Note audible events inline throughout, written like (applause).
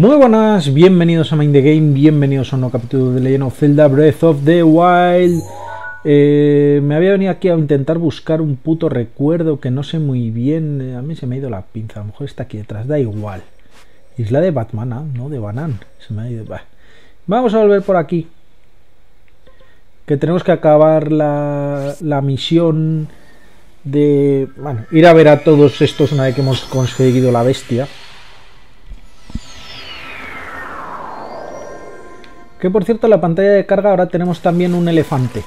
Muy buenas, bienvenidos a Mind the Game, bienvenidos a un nuevo capítulo de Legend of Zelda Breath of the Wild. Eh, me había venido aquí a intentar buscar un puto recuerdo que no sé muy bien. eh, A mí se me ha ido la pinza, a lo mejor está aquí detrás, da igual. Isla de Batman, ¿ah? no de Banan. Se me ha ido. Vamos a volver por aquí. Que tenemos que acabar la, la misión de. Bueno, ir a ver a todos estos una vez que hemos conseguido la bestia. Que por cierto, la pantalla de carga ahora tenemos también un elefante.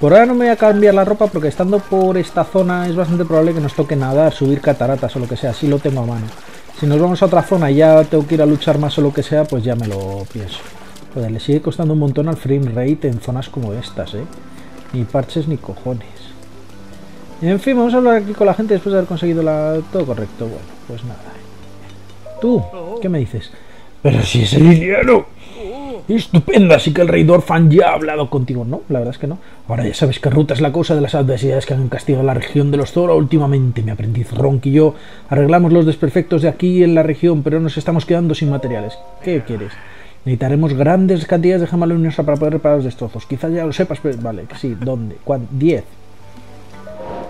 Por ahora no me voy a cambiar la ropa porque estando por esta zona es bastante probable que nos toque nadar, subir cataratas o lo que sea. Así lo tengo a mano. Si nos vamos a otra zona y ya tengo que ir a luchar más o lo que sea, pues ya me lo pienso. Joder, le sigue costando un montón al frame rate en zonas como estas, ¿eh? Ni parches ni cojones. En fin, vamos a hablar aquí con la gente después de haber conseguido todo correcto. Bueno, pues nada. ¿Tú? ¿Qué me dices? Pero si es el Liliano. Estupenda, así que el rey Dorfan ya ha hablado contigo. No, la verdad es que no. Ahora ya sabes que Ruta es la causa de las adversidades que han castigado la región de los Zora últimamente. Mi aprendiz Ronk y yo arreglamos los desperfectos de aquí en la región, pero nos estamos quedando sin materiales. ¿Qué quieres? Necesitaremos grandes cantidades de gema luminosa para poder reparar los destrozos. Quizás ya lo sepas, pero vale, sí. ¿Dónde? ¿Cuándo? ¿Diez?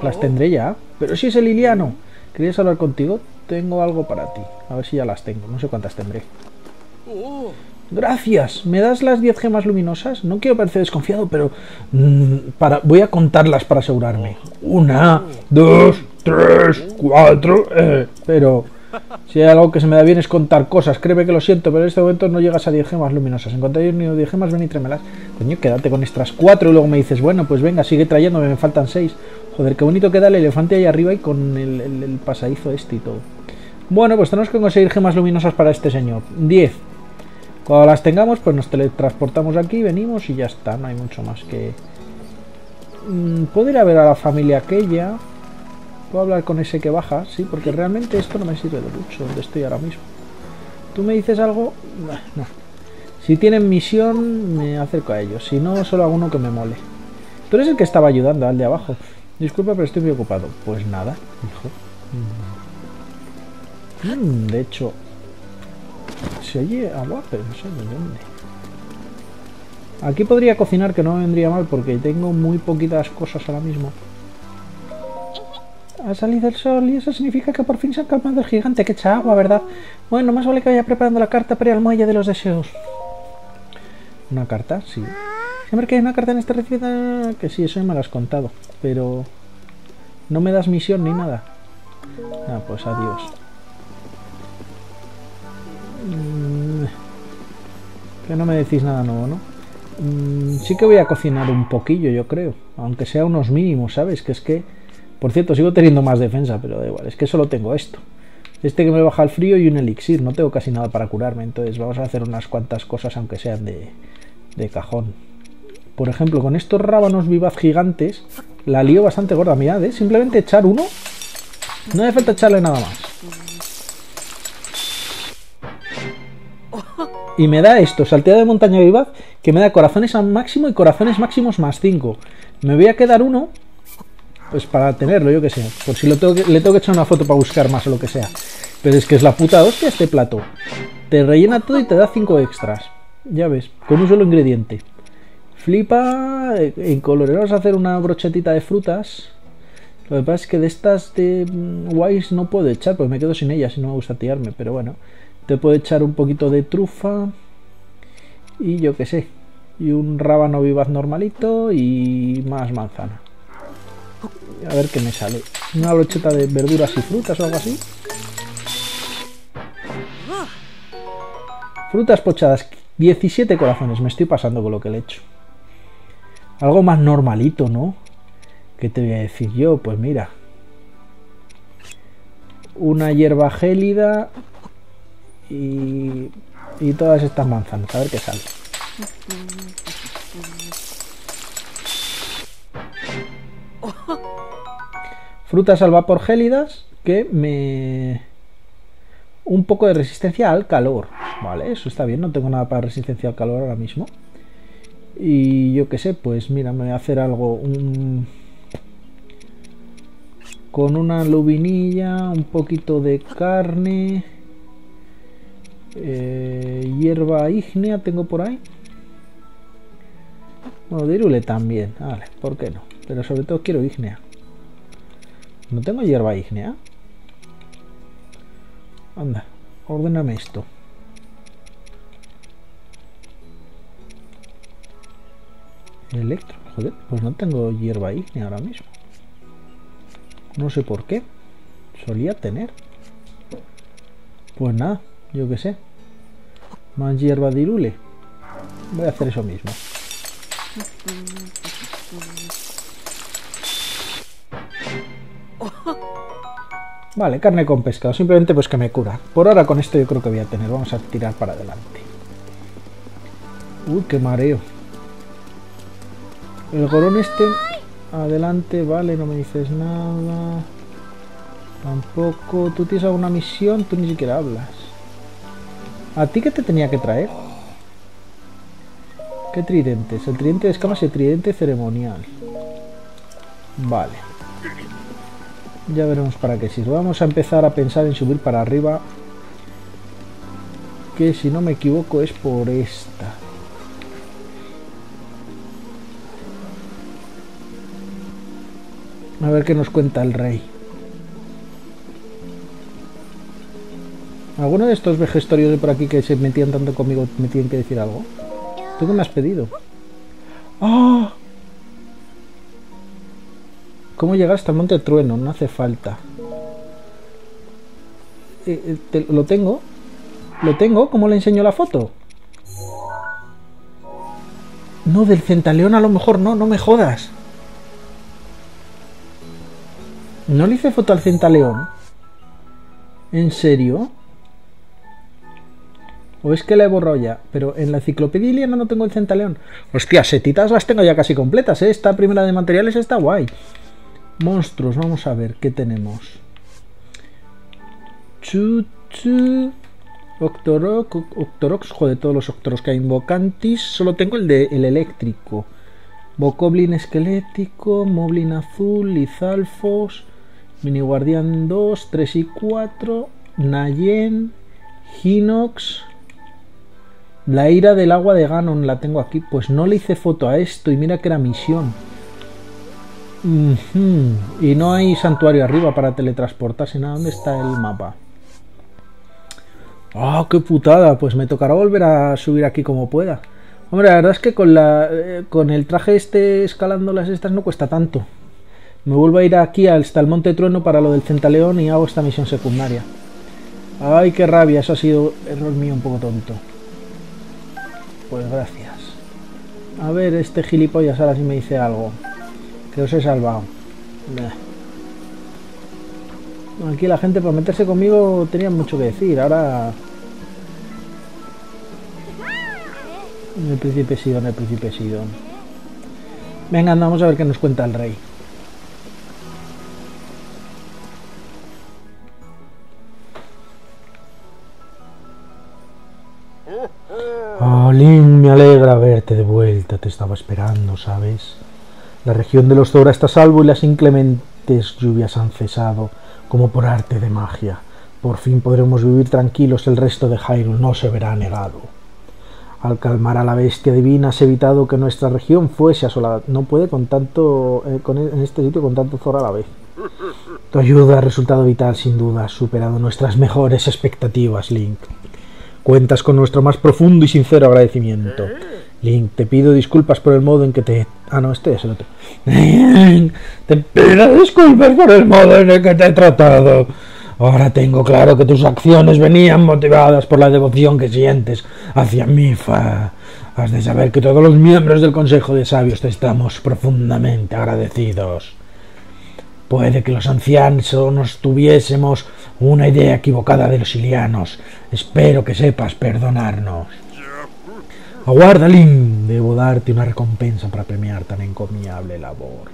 Las tendré ya. Pero si es el Liliano. ¿Querías hablar contigo? Tengo algo para ti. A ver si ya las tengo. No sé cuántas tendré. Gracias. ¿Me das las 10 gemas luminosas? No quiero parecer desconfiado, pero mm, para, voy a contarlas para asegurarme. Una, dos, tres, cuatro. eh, pero si hay algo que se me da bien es contar cosas. Créeme que lo siento, pero en este momento no llegas a 10 gemas luminosas. En cuanto hay ni 10 gemas, ven y tráemelas. Coño, quédate con estas cuatro y luego me dices, bueno, pues venga, sigue trayéndome, me faltan 6. Joder, qué bonito queda el elefante ahí arriba y con el, el- el pasadizo este y todo. Bueno, pues tenemos que conseguir gemas luminosas para este señor. 10. Cuando las tengamos, pues nos teletransportamos aquí, venimos y ya está. No hay mucho más que... Mm, Puedo ir a ver a la familia aquella. Puedo hablar con ese que baja, sí, porque realmente esto no me sirve de mucho donde estoy ahora mismo. ¿Tú me dices algo? No. Si tienen misión, me acerco a ellos. Si no, solo hago uno que me mole. Tú eres el que estaba ayudando al de abajo. Disculpa, pero estoy muy ocupado. Pues nada, hijo. Mm. Mm, de hecho, se oye agua, pero no sé de dónde. Aquí podría cocinar, que no me vendría mal, porque tengo muy poquitas cosas ahora mismo. Ha salido el sol y eso significa que por fin se ha calmado el gigante que echa agua, ¿verdad? Bueno, más vale que vaya preparando la carta para ir al muelle de los deseos. ¿Una carta? Sí. Siempre que hay una carta en este recipiente... Que sí, eso me lo has contado. Pero... No me das misión ni nada. Ah, pues adiós. Mm, Que no me decís nada nuevo, ¿no? Mm, sí que voy a cocinar un poquillo, yo creo. Aunque sea unos mínimos, ¿sabes? Que es que... Por cierto, sigo teniendo más defensa, pero da igual. Es que solo tengo esto. Este que me baja el frío y un elixir. No tengo casi nada para curarme. Entonces vamos a hacer unas cuantas cosas, aunque sean de, de cajón. Por ejemplo, con estos rábanos vivaz gigantes, la lío bastante gorda. Mirad, ¿eh? Simplemente echar uno. No hace falta echarle nada más. Y me da esto, salteada de montaña vivaz, que me da corazones al máximo y corazones máximos más 5. Me voy a quedar uno, pues para tenerlo, yo que sé. Por si lo tengo le tengo que echar una foto para buscar más o lo que sea. Pero es que es la puta hostia este plato. Te rellena todo y te da 5 extras. Ya ves, con un solo ingrediente. Flipa. eh, En colores vamos a hacer una brochetita de frutas. Lo que pasa es que de estas de mm, guays no puedo echar, pues me quedo sin ellas y no me gusta tirarme, pero bueno. Te puedo echar un poquito de trufa. Y yo qué sé. Y un rábano vivaz normalito y más manzana. A ver qué me sale. Una brocheta de verduras y frutas o algo así. Frutas pochadas. 17 corazones. Me estoy pasando con lo que le he hecho. Algo más normalito, ¿no? ¿Qué te voy a decir yo? Pues mira. Una hierba gélida. Y, y todas estas manzanas. A ver qué sale. Frutas al vapor gélidas que me... Un poco de resistencia al calor. Vale, eso está bien. No tengo nada para resistencia al calor ahora mismo. Y yo qué sé, pues mira, me voy a hacer algo... Un... Con una lubinilla, un poquito de carne Eh, hierba ígnea tengo por ahí. Bueno, dirule también. Vale, ¿por qué no? Pero sobre todo quiero ígnea. ¿No tengo hierba ígnea? Anda, ordéname esto. Electro, joder, pues no tengo hierba ígnea ahora mismo. No sé por qué. Solía tener. Pues nada, yo qué sé. Más hierba de irule. Voy a hacer eso mismo. Vale, carne con pescado. Simplemente pues que me cura. Por ahora con esto yo creo que voy a tener. Vamos a tirar para adelante. Uy, qué mareo. El gorón este... Adelante, vale, no me dices nada. Tampoco. ¿Tú tienes alguna misión? Tú ni siquiera hablas. ¿A ti qué te tenía que traer? ¿Qué tridentes? El tridente de escamas y el tridente ceremonial. Vale. Ya veremos para qué sirve. Vamos a empezar a pensar en subir para arriba. Que si no me equivoco es por esta. A ver qué nos cuenta el rey. ¿Alguno de estos vejestorios de por aquí que se metían tanto conmigo me tienen que decir algo? ¿Tú qué me has pedido? ¡Ah! ¿Cómo llegar hasta el Monte Trueno? No hace falta. Eh, eh, ¿Lo tengo? ¿Lo tengo? ¿Cómo le enseño la foto? No, del Centaleón a lo mejor no, no me jodas. ¿No le hice foto al Centaleón? ¿En serio? ¿O es que la he borrado ya? Pero en la enciclopedia no tengo el centaleón. Hostia, setitas las tengo ya casi completas, ¿eh? Esta primera de materiales está guay. Monstruos, vamos a ver, ¿qué tenemos? Chuchu... Octorox, Octorox, joder, todos los Octorox que hay invocantis. Solo tengo el de el eléctrico. Bokoblin esquelético, Moblin azul, Lizalfos, Mini Guardián 2, 3 y 4, Nayen, Hinox, la ira del agua de Ganon la tengo aquí. Pues no le hice foto a esto y mira que era misión. Y no hay santuario arriba para teletransportarse. Nada, ¿dónde está el mapa? ¡Ah, qué putada! Pues me tocará volver a subir aquí como pueda. Hombre, la verdad es que con, la, eh, con el traje este escalando las estas no cuesta tanto. Me vuelvo a ir aquí hasta el Monte Trueno para lo del Centaleón y hago esta misión secundaria. Ay, qué rabia, eso ha sido error mío un poco tonto. Pues gracias. A ver, este gilipollas ahora sí me dice algo. Que os he salvado. Aquí la gente para meterse conmigo tenía mucho que decir. Ahora... El príncipe Sidon, el príncipe Sidon. Venga, vamos a ver qué nos cuenta el rey. Lin, me alegra verte de vuelta, te estaba esperando, ¿sabes? La región de los Zora está a salvo y las inclementes lluvias han cesado, como por arte de magia. Por fin podremos vivir tranquilos, el resto de Hyrule no se verá negado. Al calmar a la bestia divina has evitado que nuestra región fuese asolada. No puede con tanto, eh, con, en este sitio con tanto Zora a la vez. Tu ayuda ha resultado vital, sin duda. Has superado nuestras mejores expectativas, Link. Cuentas con nuestro más profundo y sincero agradecimiento. Link, te pido disculpas por el modo en que te... Ah, no, este es el otro. te pido disculpas por el modo en el que te he tratado. Ahora tengo claro que tus acciones venían motivadas por la devoción que sientes hacia Mifa. Has de saber que todos los miembros del Consejo de Sabios te estamos profundamente agradecidos. Puede que los ancianos nos tuviésemos una idea equivocada de los ilianos. Espero que sepas perdonarnos. Aguarda, Lin. Debo darte una recompensa para premiar tan encomiable labor.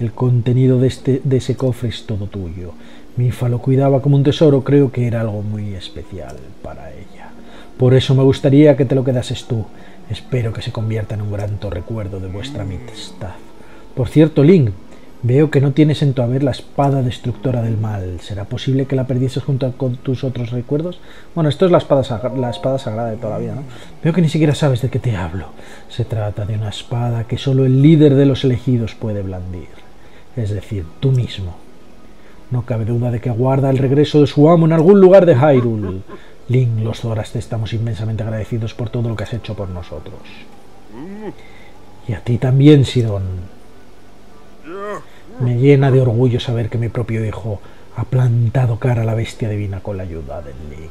El contenido de, este, de ese cofre es todo tuyo. Mifa lo cuidaba como un tesoro, creo que era algo muy especial para ella. Por eso me gustaría que te lo quedases tú. Espero que se convierta en un grato recuerdo de vuestra amistad. Por cierto, Link, Veo que no tienes en tu haber la espada destructora del mal. ¿Será posible que la perdieses junto con tus otros recuerdos? Bueno, esto es la espada, la espada sagrada de ¿no? Veo que ni siquiera sabes de qué te hablo. Se trata de una espada que solo el líder de los elegidos puede blandir. Es decir, tú mismo. No cabe duda de que guarda el regreso de su amo en algún lugar de Hyrule. Link, los Zoras te estamos inmensamente agradecidos por todo lo que has hecho por nosotros. Y a ti también, Sidon. Me llena de orgullo saber que mi propio hijo ha plantado cara a la bestia divina con la ayuda del Link.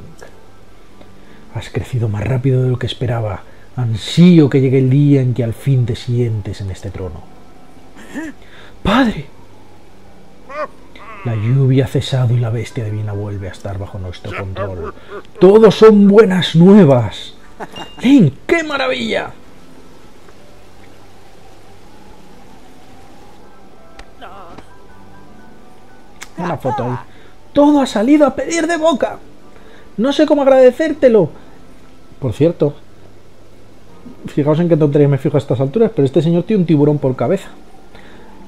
Has crecido más rápido de lo que esperaba. Ansío que llegue el día en que al fin te sientes en este trono. ¡Padre! La lluvia ha cesado y la bestia divina vuelve a estar bajo nuestro control. Todos son buenas nuevas. ¡Link, qué maravilla! Una foto ahí. Todo ha salido a pedir de boca. No sé cómo agradecértelo. Por cierto, fijaos en qué tontería me fijo a estas alturas, pero este señor tiene un tiburón por cabeza.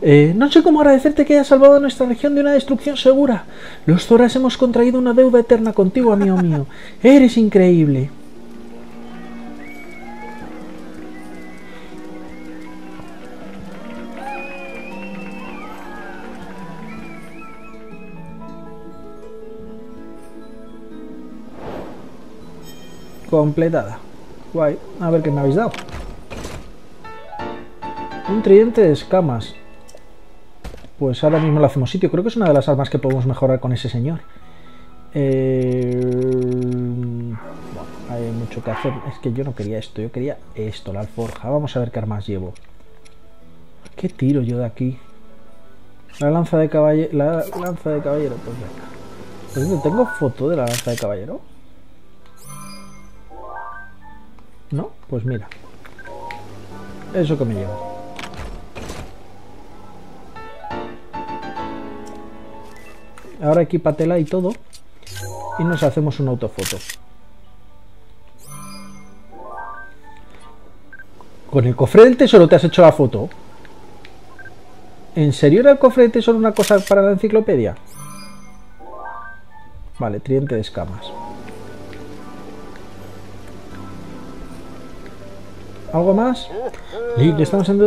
Eh, no sé cómo agradecerte que hayas salvado a nuestra región de una destrucción segura. Los Zoras hemos contraído una deuda eterna contigo, amigo mío. Eres increíble. Completada. Guay. A ver qué me habéis dado. Un tridente de escamas. Pues ahora mismo lo hacemos sitio. Creo que es una de las armas que podemos mejorar con ese señor. Eh, bueno, hay mucho que hacer. Es que yo no quería esto. Yo quería esto, la alforja. Vamos a ver qué armas llevo. ¿Qué tiro yo de aquí? La lanza de caballero. La lanza de caballero, pues venga. Pues ¿Tengo foto de la lanza de caballero? ¿No? Pues mira. Eso que me llevo. Ahora equipatela y todo. Y nos hacemos una autofoto. Con el cofre del tesoro te has hecho la foto. ¿En serio era el cofre del tesoro una cosa para la enciclopedia? Vale, tridente de escamas. ¿Algo más? Link, estamos en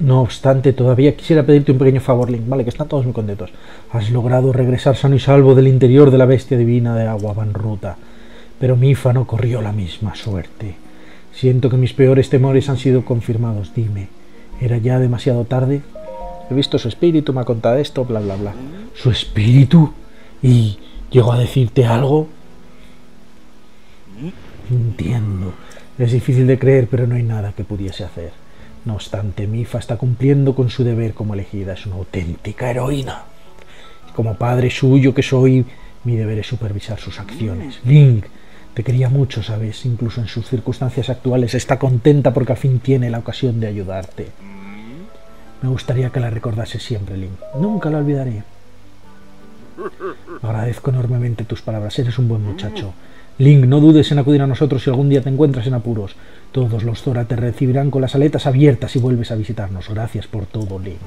No obstante, todavía quisiera pedirte un pequeño favor, Link. Vale, que están todos muy contentos. Has logrado regresar sano y salvo del interior de la bestia divina de agua Ruta. Pero Mifa no corrió la misma suerte. Siento que mis peores temores han sido confirmados. Dime, ¿era ya demasiado tarde? He visto su espíritu, me ha contado esto, bla, bla, bla. ¿Su espíritu? ¿Y llegó a decirte algo? Entiendo. Es difícil de creer, pero no hay nada que pudiese hacer. No obstante, Mifa está cumpliendo con su deber como elegida, es una auténtica heroína. como padre suyo que soy, mi deber es supervisar sus acciones. Link, te quería mucho, ¿sabes? Incluso en sus circunstancias actuales está contenta porque al fin tiene la ocasión de ayudarte. Me gustaría que la recordase siempre, Link. Nunca la olvidaré. Agradezco enormemente tus palabras. Eres un buen muchacho. Link, no dudes en acudir a nosotros si algún día te encuentras en apuros. Todos los Zora te recibirán con las aletas abiertas si vuelves a visitarnos. Gracias por todo, Link.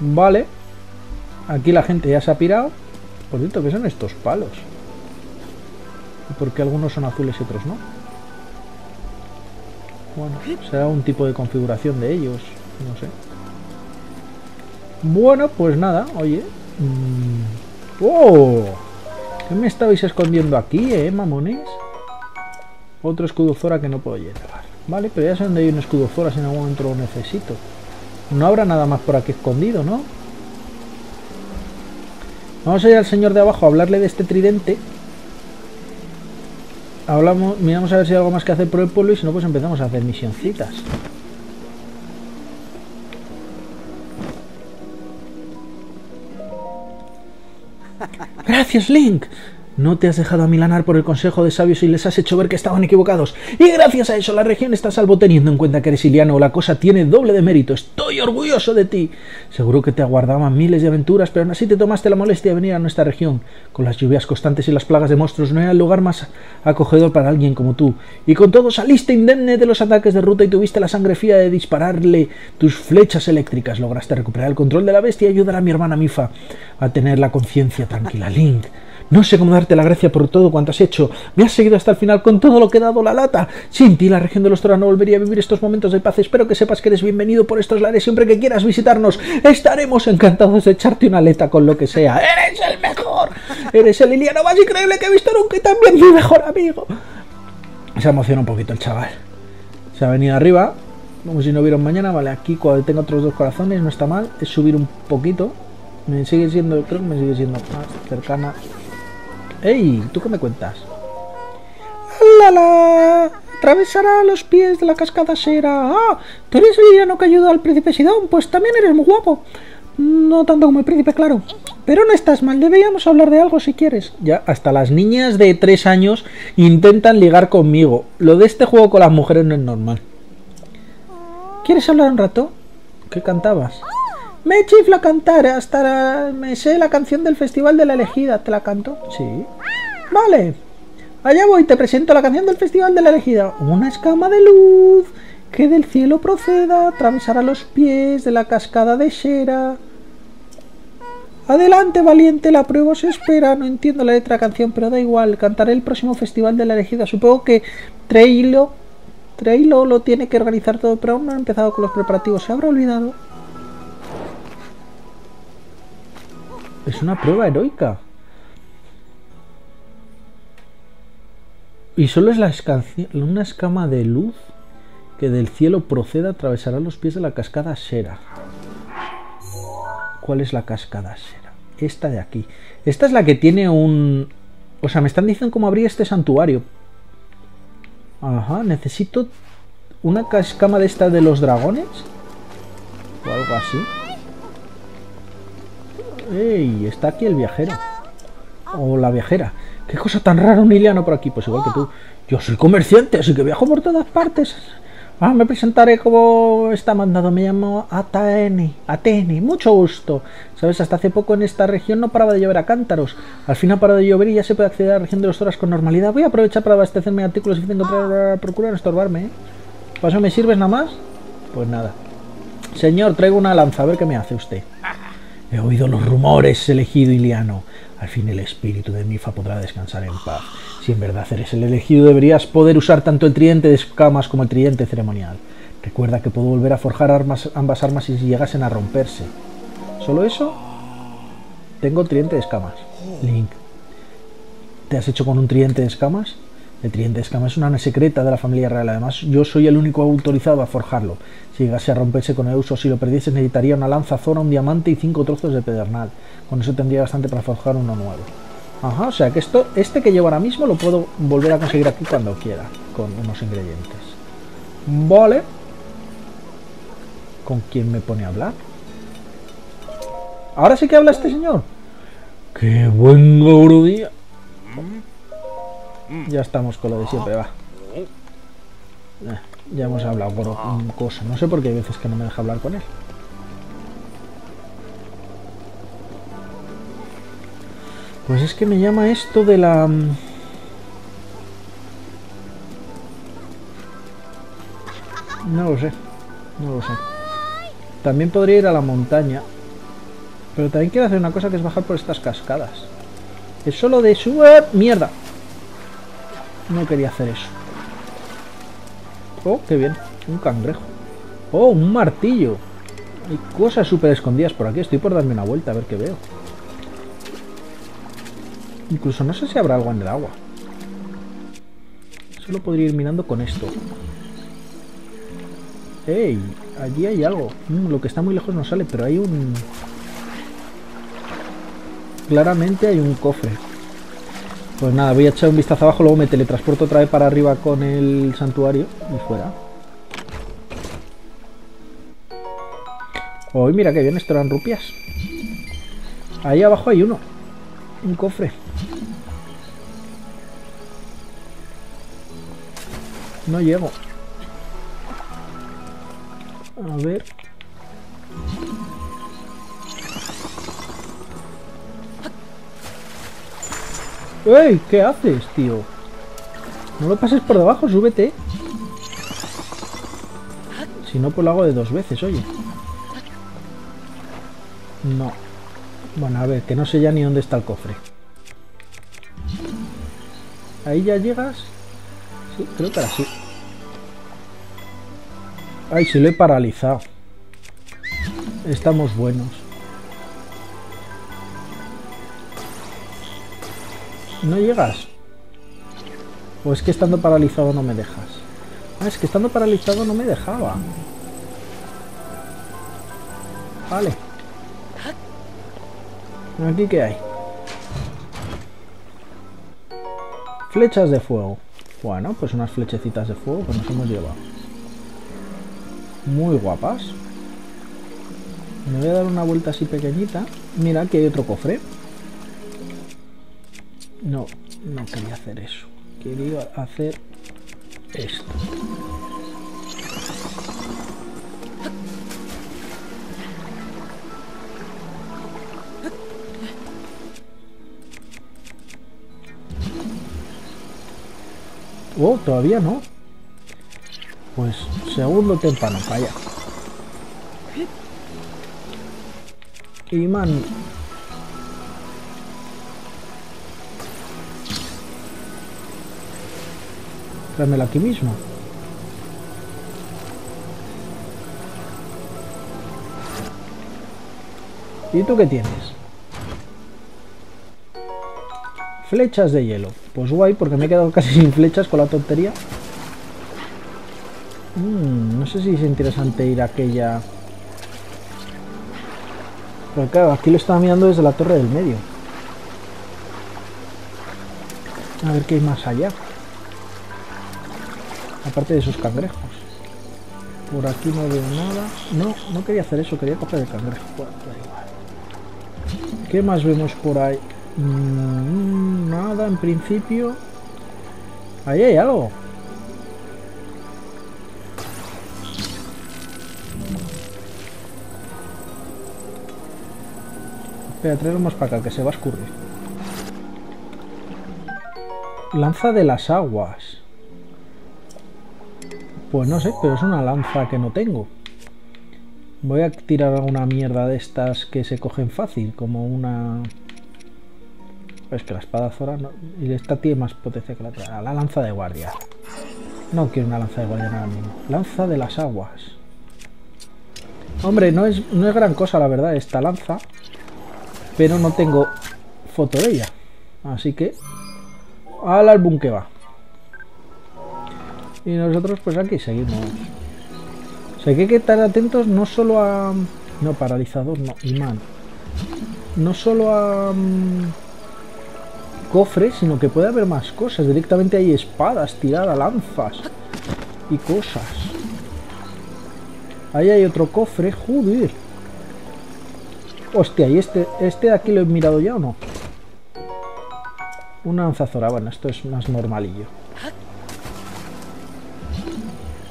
Vale. Aquí la gente ya se ha pirado. Por cierto, ¿qué son estos palos? ¿Y por qué algunos son azules y otros no? Bueno, será un tipo de configuración de ellos. No sé. Bueno, pues nada, oye. Mm. ¡Oh! ¿Qué me estabais escondiendo aquí, eh, mamones? Otro escudo Zora que no puedo llevar. Vale, pero ya sé dónde hay un escudo Zora si en algún momento lo necesito. No habrá nada más por aquí escondido, ¿no? Vamos a ir al señor de abajo a hablarle de este tridente. Hablamos, miramos a ver si hay algo más que hacer por el pueblo y si no, pues empezamos a hacer misioncitas. Link. No te has dejado amilanar por el consejo de sabios y les has hecho ver que estaban equivocados. Y gracias a eso la región está salvo teniendo en cuenta que eres iliano. La cosa tiene doble de mérito. Estoy orgulloso de ti. Seguro que te aguardaban miles de aventuras, pero aún así te tomaste la molestia de venir a nuestra región. Con las lluvias constantes y las plagas de monstruos no era el lugar más acogedor para alguien como tú. Y con todo saliste indemne de los ataques de ruta y tuviste la sangre fría de dispararle tus flechas eléctricas. Lograste recuperar el control de la bestia y ayudar a mi hermana Mifa a tener la conciencia tranquila. Link. No sé cómo darte la gracia por todo cuanto has hecho. Me has seguido hasta el final con todo lo que he dado la lata. Sin ti la región de los Toras no volvería a vivir estos momentos de paz. Espero que sepas que eres bienvenido por estos lares siempre que quieras visitarnos. Estaremos encantados de echarte una aleta con lo que sea. ¡Eres el mejor! Eres el Liliano más increíble que he visto nunca y también mi mejor amigo. Se emociona un poquito el chaval. Se ha venido arriba, como si no hubiera mañana. Vale, aquí cuando tengo otros dos corazones no está mal. Es subir un poquito. Me sigue siendo, creo que me sigue siendo más cercana ¡Ey! ¿Tú qué me cuentas? ¡La la! Atravesará los pies de la cascada Sera. ¡Ah! ¿Tú eres el villano que ayudó al príncipe Sidón? Pues también eres muy guapo. No tanto como el príncipe, claro. Pero no estás mal, deberíamos hablar de algo si quieres. Ya, hasta las niñas de tres años intentan ligar conmigo. Lo de este juego con las mujeres no es normal. ¿Quieres hablar un rato? ¿Qué cantabas? Me chifla cantar, hasta me sé la canción del Festival de la Elegida. ¿Te la canto? Sí. Vale. Allá voy, te presento la canción del Festival de la Elegida. Una escama de luz que del cielo proceda, atravesará los pies de la cascada de Shera. Adelante, valiente, la prueba se espera. No entiendo la letra de la canción, pero da igual. Cantaré el próximo Festival de la Elegida. Supongo que Treilo, Treilo lo tiene que organizar todo, pero aún no ha empezado con los preparativos. ¿Se habrá olvidado? Es una prueba heroica. Y solo es la una escama de luz que del cielo proceda atravesará los pies de la cascada Sera. ¿Cuál es la cascada Sera? Esta de aquí. Esta es la que tiene un... O sea, me están diciendo cómo abrir este santuario. Ajá, necesito una escama de esta de los dragones. O algo así. ¡Ey! Está aquí el viajero. O la viajera. ¿Qué cosa tan rara un iliano por aquí? Pues igual que tú. Yo soy comerciante, así que viajo por todas partes. Ah, me presentaré como está mandado. Me llamo Atene. Atene, mucho gusto. Sabes, hasta hace poco en esta región no paraba de llover a cántaros. Al fin ha parado de llover y ya se puede acceder a la región de los Toras con normalidad. Voy a aprovechar para abastecerme de artículos y procurar estorbarme. ¿eh? ¿Paso me sirves nada más? Pues nada. Señor, traigo una lanza. A ver qué me hace usted. He oído los rumores, elegido Iliano. Al fin el espíritu de Mifa podrá descansar en paz. Si en verdad eres el elegido, deberías poder usar tanto el tridente de escamas como el tridente ceremonial. Recuerda que puedo volver a forjar ambas armas si llegasen a romperse. ¿Solo eso? Tengo el tridente de escamas. Link, ¿te has hecho con un tridente de escamas? El tridente de escamas es una secreta de la familia real. Además, yo soy el único autorizado a forjarlo. Si llegase a romperse con el uso, si lo perdiese, necesitaría una lanza zona, un diamante y cinco trozos de pedernal. Con eso tendría bastante para forjar uno nuevo. Ajá, o sea que esto, este que llevo ahora mismo lo puedo volver a conseguir aquí cuando quiera, con unos ingredientes. Vale. ¿Con quién me pone a hablar? Ahora sí que habla este señor. ¡Qué buen día! Ya estamos con lo de siempre, va. Eh, ya hemos hablado por un cosa. No sé por qué hay veces que no me deja hablar con él. Pues es que me llama esto de la... Mm, no lo sé. No lo sé. También podría ir a la montaña. Pero también quiero hacer una cosa que es bajar por estas cascadas. Es solo de su... ¡Mierda! No quería hacer eso. Oh, qué bien. Un cangrejo. Oh, un martillo. Hay cosas súper escondidas por aquí. Estoy por darme una vuelta a ver qué veo. Incluso no sé si habrá algo en el agua. Solo podría ir mirando con esto. ¡Ey! Allí hay algo. Mm, lo que está muy lejos no sale, pero hay un... Claramente hay un cofre. Pues nada, voy a echar un vistazo abajo, luego me teletransporto otra vez para arriba con el santuario y fuera. Hoy mira que bien, esto eran rupias. Ahí abajo hay uno. Un cofre. No llego. A ver. ¡Ey! ¿Qué haces, tío? No lo pases por debajo, súbete. Si no, pues lo hago de dos veces, oye. No. Bueno, a ver, que no sé ya ni dónde está el cofre. Ahí ya llegas. Sí, creo que ahora sí. Ay, se lo he paralizado. Estamos buenos. ¿No llegas? ¿O es que estando paralizado no me dejas? Ah, es que estando paralizado no me dejaba. Vale. ¿Aquí qué hay? Flechas de fuego. Bueno, pues unas flechecitas de fuego que nos hemos llevado. Muy guapas. Me voy a dar una vuelta así pequeñita. Mira, que hay otro cofre. No, no quería hacer eso. Quería hacer esto. Oh, todavía no. Pues segundo tempano, para allá. Imán. Tráemelo aquí mismo. ¿Y tú qué tienes? Flechas de hielo. Pues guay, porque me he quedado (laughs) casi sin flechas con la tontería. Mm, no sé si es interesante ir a aquella... Pero claro, aquí lo estaba mirando desde la torre del medio. A ver qué hay más allá. Aparte de esos cangrejos. Por aquí no veo nada. No, no quería hacer eso, quería coger el cangrejo. ¿Qué más vemos por ahí? Mm, nada, en principio. Ahí hay algo. Espera, traerlo más para acá, que se va a escurrir. Lanza de las aguas. Pues no sé, pero es una lanza que no tengo. Voy a tirar alguna mierda de estas que se cogen fácil, como una... Es que la espada Zora no... Y esta tiene más potencia que la otra. La lanza de guardia. No quiero una lanza de guardia nada mismo. Lanza de las aguas. Hombre, no es, no es gran cosa la verdad esta lanza. Pero no tengo foto de ella. Así que... Al álbum que va. Y nosotros pues aquí seguimos. O sea, hay que estar atentos no solo a... No, paralizador, no, imán. No solo a... Um, cofres, sino que puede haber más cosas. Directamente hay espadas, tiradas, lanzas y cosas. Ahí hay otro cofre, joder. Hostia, ¿y este, este de aquí lo he mirado ya o no? Una lanzazora, bueno, esto es más normalillo.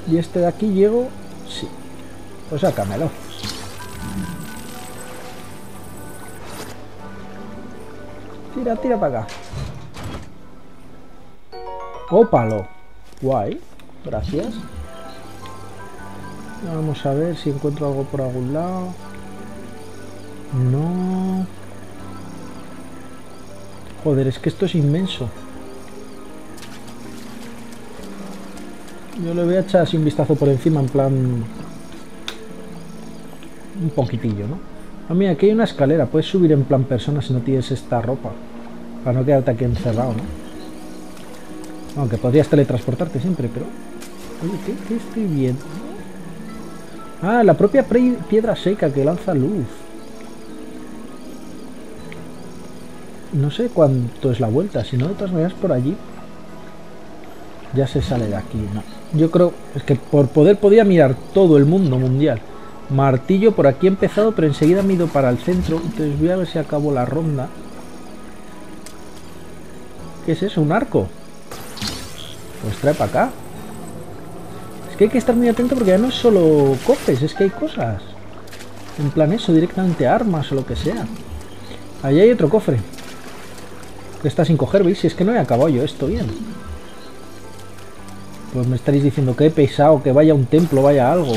Y este de aquí llego... Sí. Pues sácamelo. Tira, tira para acá. Ópalo. Guay. Gracias. Vamos a ver si encuentro algo por algún lado. No. Joder, es que esto es inmenso. Yo le voy a echar así un vistazo por encima, en plan... Un poquitillo, ¿no? Ah, mira, aquí hay una escalera. Puedes subir en plan persona si no tienes esta ropa. Para no quedarte aquí encerrado, ¿no? Aunque podrías teletransportarte siempre, pero... Oye, ¿qué, estoy viendo? Ah, la propia piedra seca que lanza luz. No sé cuánto es la vuelta, si no de todas maneras por allí ya se sale de aquí. No. Yo creo, es que por poder podía mirar todo el mundo mundial. Martillo, por aquí he empezado, pero enseguida me he ido para el centro. Entonces voy a ver si acabo la ronda. ¿Qué es eso? ¿Un arco? Pues trae para acá. que hay que estar muy atento porque ya no es solo cofres, es que hay cosas. En plan eso, directamente armas o lo que sea. Ahí hay otro cofre. Que está sin coger, ¿veis? Si es que no he acabado yo esto bien. Pues me estaréis diciendo que he pesado, que vaya a un templo, vaya algo.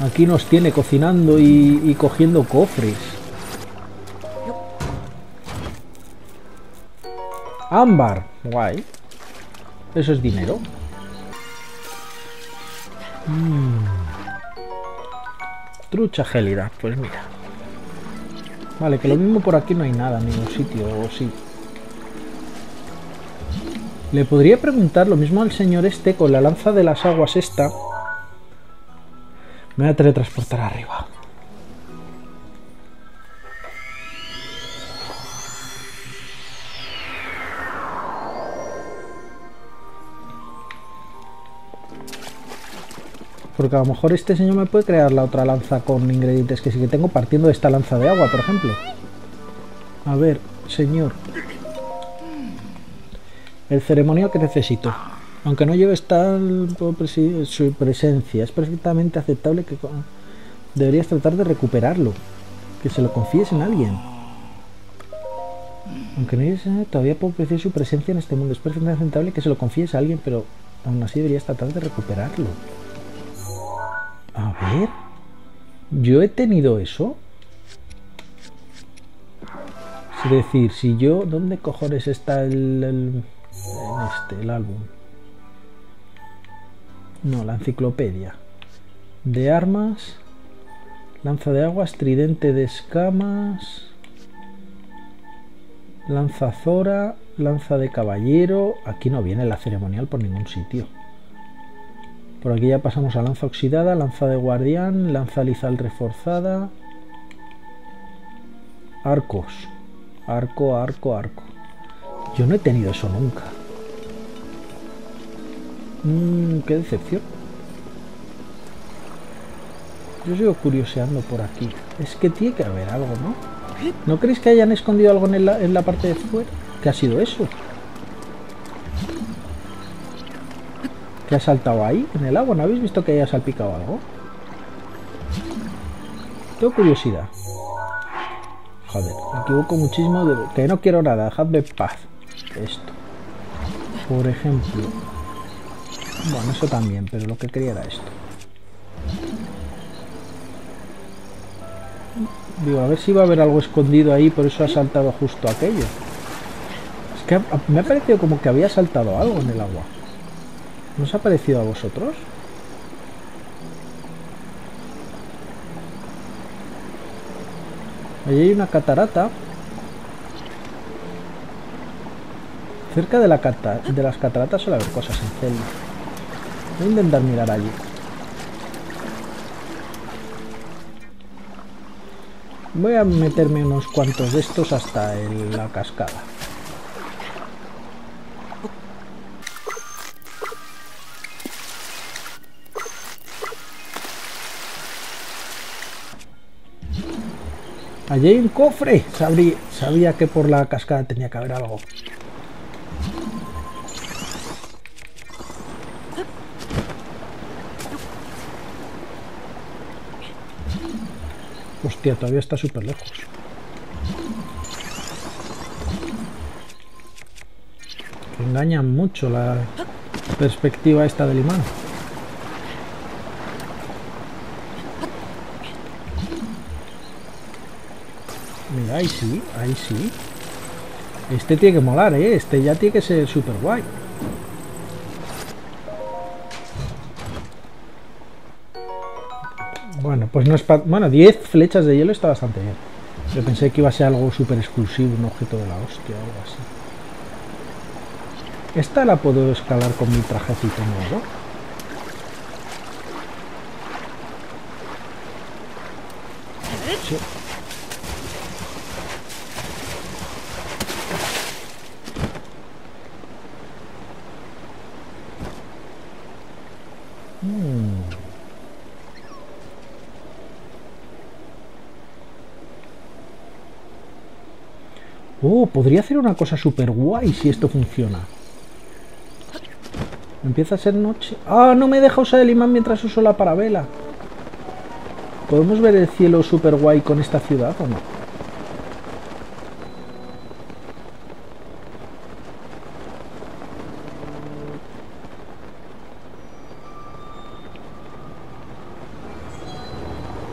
Aquí nos tiene cocinando y, cogiendo cofres. Ámbar. Guay. Eso es dinero. Mm. Trucha gélida. Pues mira. Vale, que lo mismo por aquí no hay nada en ningún sitio, o sí. Le podría preguntar lo mismo al señor este con la lanza de las aguas esta. Me voy a teletransportar arriba. Porque a lo mejor este señor me puede crear la otra lanza con ingredientes que sí que tengo partiendo de esta lanza de agua, por ejemplo. A ver, señor. El ceremonial que necesito. Aunque no lleves tal su presencia, es perfectamente aceptable que deberías tratar de recuperarlo. Que se lo confíes en alguien. Aunque no lleves todavía puedo apreciar su presencia en este mundo. Es perfectamente aceptable que se lo confíes a alguien, pero aún así deberías tratar de recuperarlo. A ver. ¿Yo he tenido eso? Es decir, si yo... ¿Dónde cojones está el, en este, el álbum? No, la enciclopedia. De armas. Lanza de aguas, tridente de escamas. Lanza Zora, lanza de caballero. Aquí no viene la ceremonial por ningún sitio. Por aquí ya pasamos a lanza oxidada, lanza de guardián, lanza lizal reforzada. Arcos. Arco, arco, arco. Yo no he tenido eso nunca. Mmm, qué decepción. Yo sigo curioseando por aquí. Es que tiene que haber algo, ¿no? ¿No creéis que hayan escondido algo en la, en la parte de fuera? ¿Qué ha sido eso? ¿Qué ha saltado ahí? ¿En el agua? ¿No habéis visto que haya salpicado algo? Tengo curiosidad. Joder, me equivoco muchísimo de... Que no quiero nada, dejadme paz. Esto. Por ejemplo. Bueno, eso también, pero lo que quería era esto. Digo, a ver si va a haber algo escondido ahí, por eso ha saltado justo aquello. Es que me ha parecido como que había saltado algo en el agua. ¿Nos ha parecido a vosotros? Allí hay una catarata. Cerca de, la de las cataratas suele haber cosas en Zelda. Voy a intentar mirar allí. Voy a meterme unos cuantos de estos hasta en la cascada. Allí hay un cofre. Sabía que por la cascada tenía que haber algo. Hostia, todavía está súper lejos. engaña mucho la perspectiva esta del imán. Mira, ahí sí, ahí sí. Este tiene que molar, ¿eh? Este ya tiene que ser súper guay. Pues no es para... Bueno, 10 flechas de hielo está bastante bien. Yo pensé que iba a ser algo súper exclusivo, un objeto de la hostia o algo así. Esta la puedo escalar con mi trajecito nuevo. Sí. Oh, podría hacer una cosa súper guay si esto funciona. Empieza a ser noche. ¡Ah! no me deja usar el imán mientras uso la parabela. ¿Podemos ver el cielo super guay con esta ciudad o no?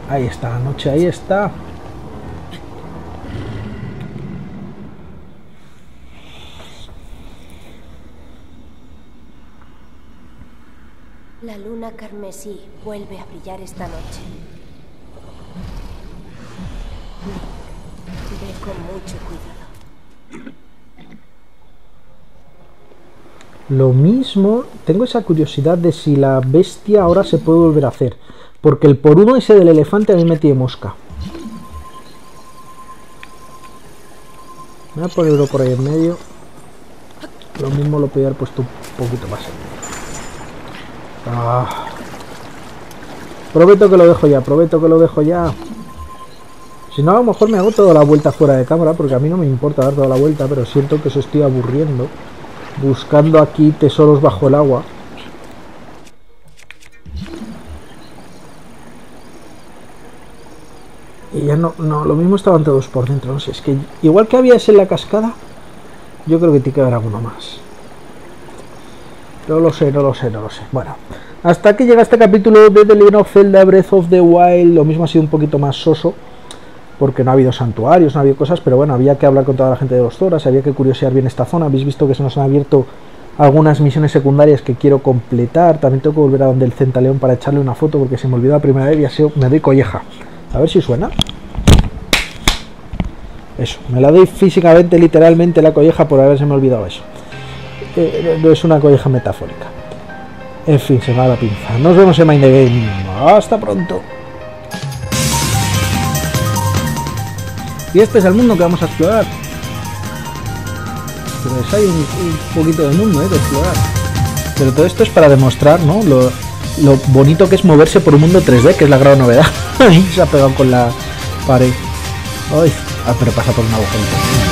Ahí está la noche, ahí está. La luna carmesí vuelve a brillar esta noche. Ve con mucho cuidado. Lo mismo, tengo esa curiosidad de si la bestia ahora se puede volver a hacer. Porque el por uno ese del elefante a mí me tiene mosca. Me voy a ponerlo por ahí en medio. Lo mismo lo podría haber puesto un poquito más en medio. Ah. Prometo que lo dejo ya, prometo que lo dejo ya. Si no, a lo mejor me hago toda la vuelta fuera de cámara, porque a mí no me importa dar toda la vuelta, pero siento que se estoy aburriendo. Buscando aquí tesoros bajo el agua. Y ya no, no, lo mismo estaban todos por dentro, no sé, es que igual que había ese en la cascada, yo creo que tiene que haber alguno más. No lo sé, no lo sé, no lo sé. Bueno, hasta que llega este capítulo de The Legend of Zelda Breath of the Wild, lo mismo ha sido un poquito más soso, porque no ha habido santuarios, no ha habido cosas, pero bueno, había que hablar con toda la gente de los Zoras, había que curiosear bien esta zona, habéis visto que se nos han abierto algunas misiones secundarias que quiero completar, también tengo que volver a donde el Centaleón para echarle una foto, porque se me olvidó la primera vez y así me doy colleja. A ver si suena. Eso, me la doy físicamente, literalmente la colleja por haberse me olvidado eso. Es una colleja metafórica. En fin, se va la pinza. Nos vemos en Mind the Game. Hasta pronto. Y este es el mundo que vamos a explorar. Hay un, poquito de mundo ¿eh? de explorar. Pero todo esto es para demostrar ¿no? lo, bonito que es moverse por un mundo 3D, que es la gran novedad. (laughs) se ha pegado con la pared. Ay, ah, pero pasa por un agujerito.